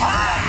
Ah!